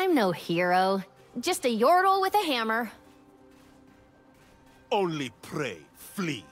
I'm no hero. Just a yordle with a hammer. Only pray, flee.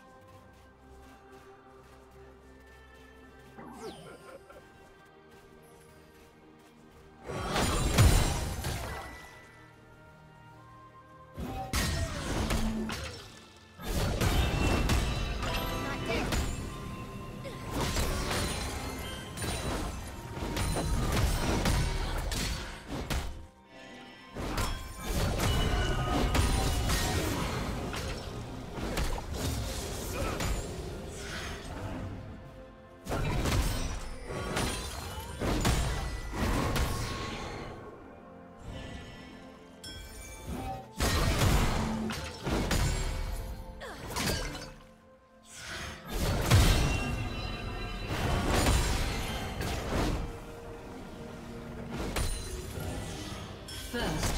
First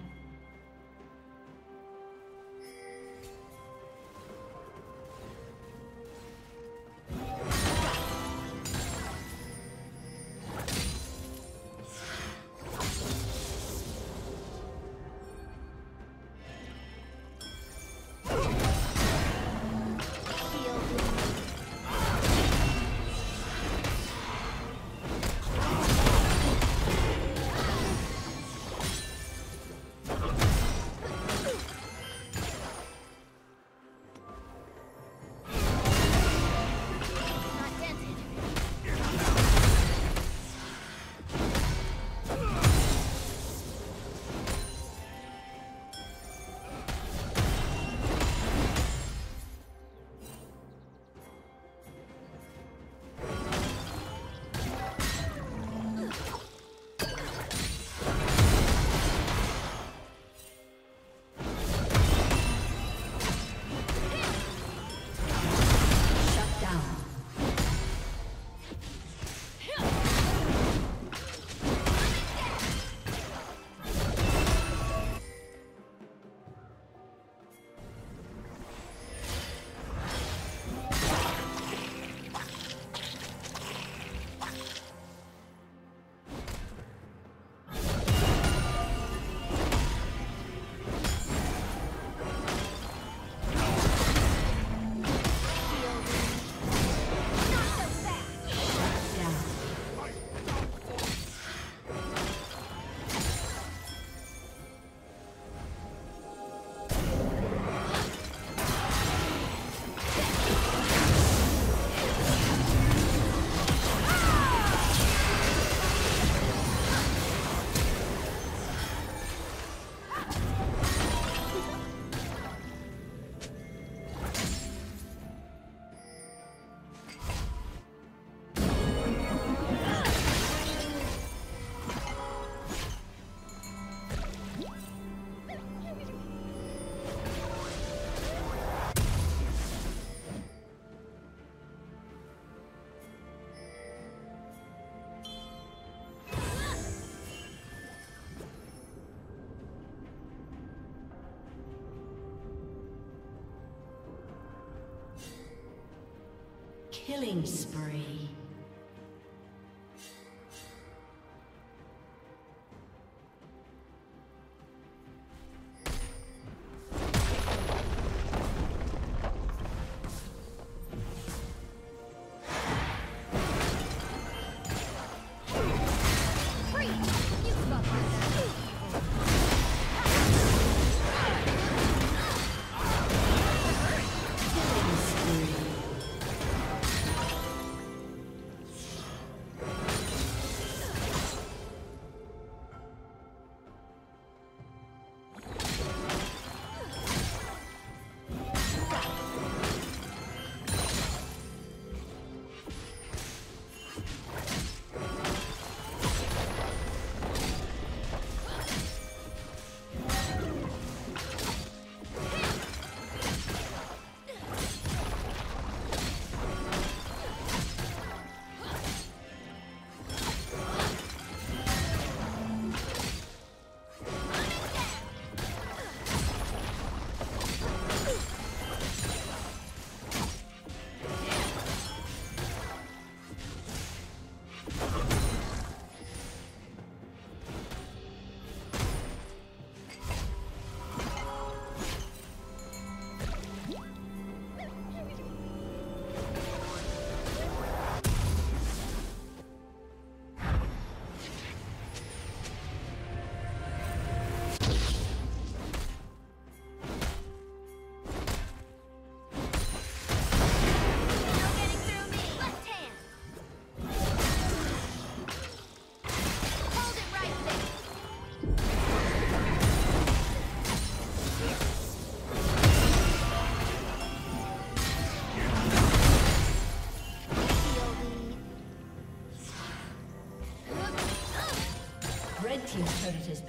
Killing spree.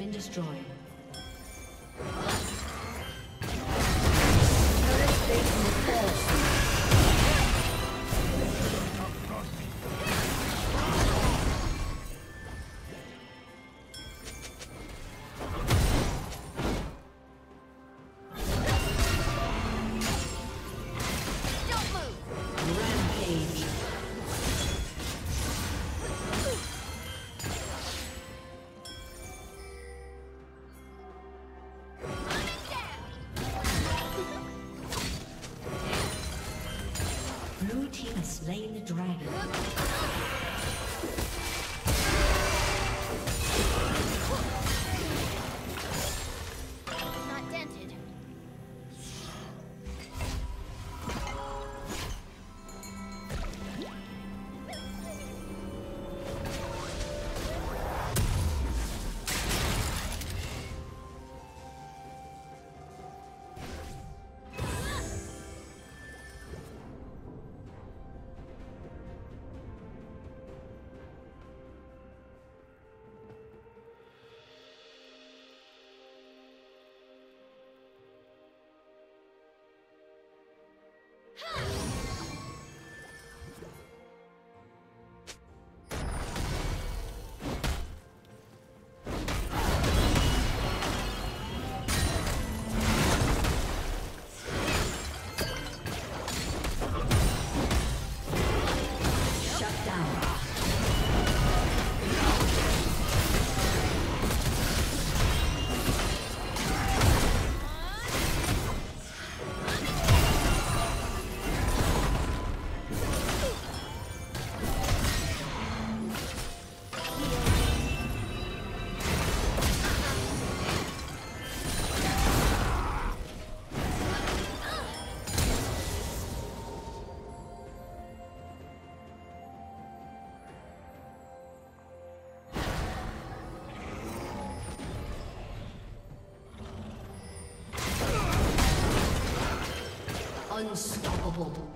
been destroyed. Unstoppable.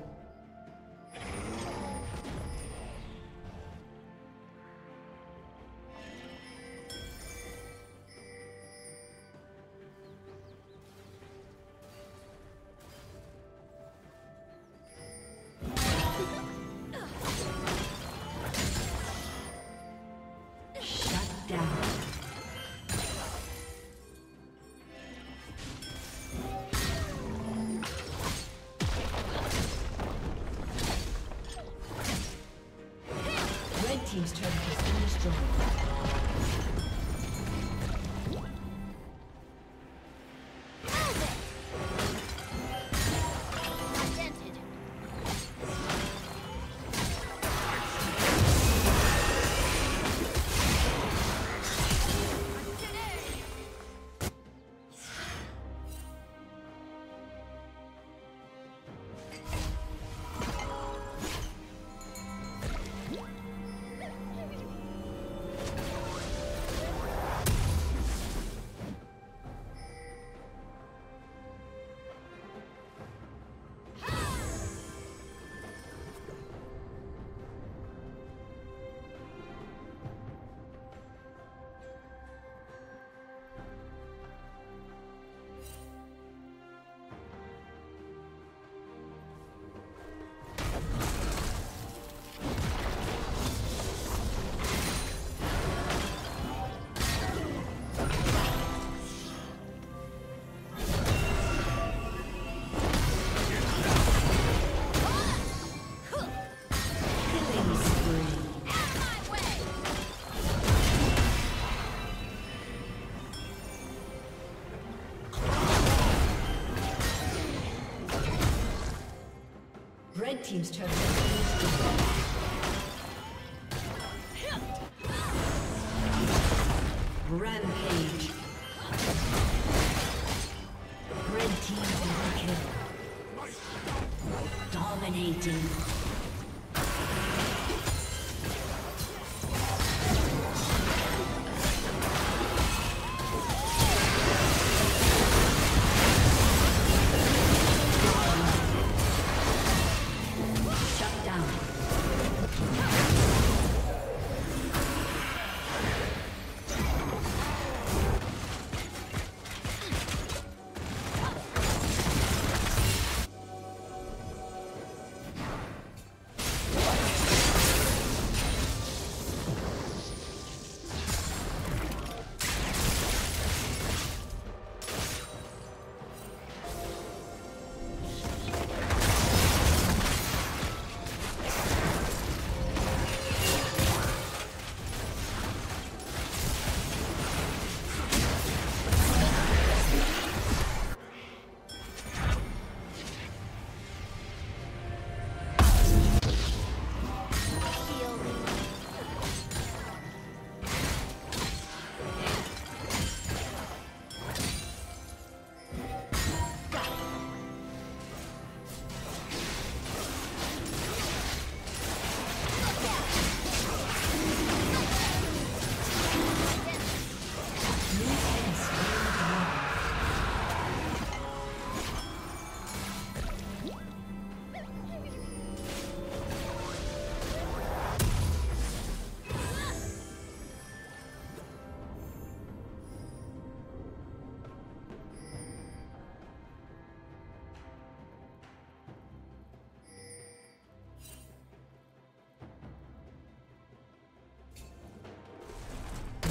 Team's turret Rampage. Red team kill. Dominating.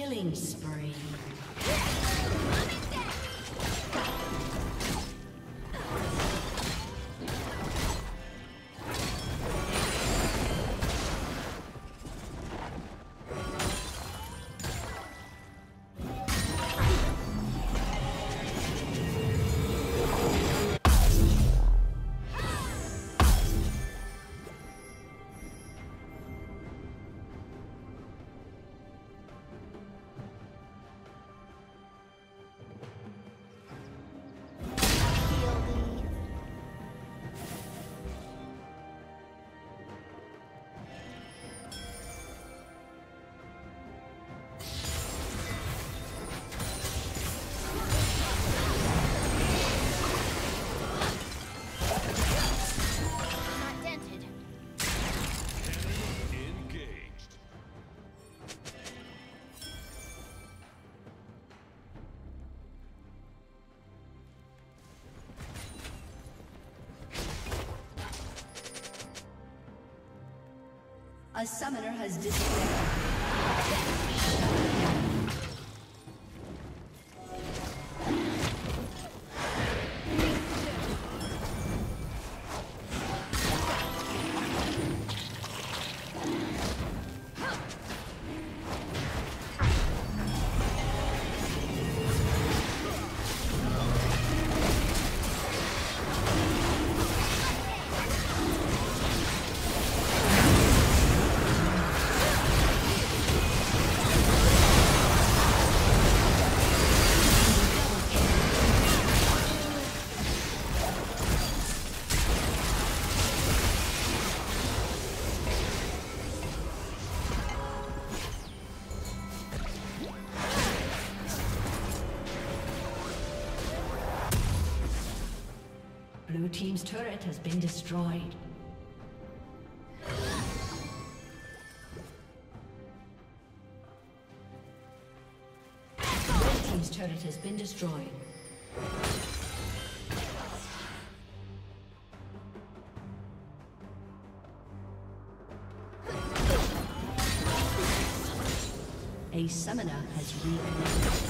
Killing spree. A summoner has disappeared. team's turret has been destroyed. Red team's turret has been destroyed. A summoner has reconnected.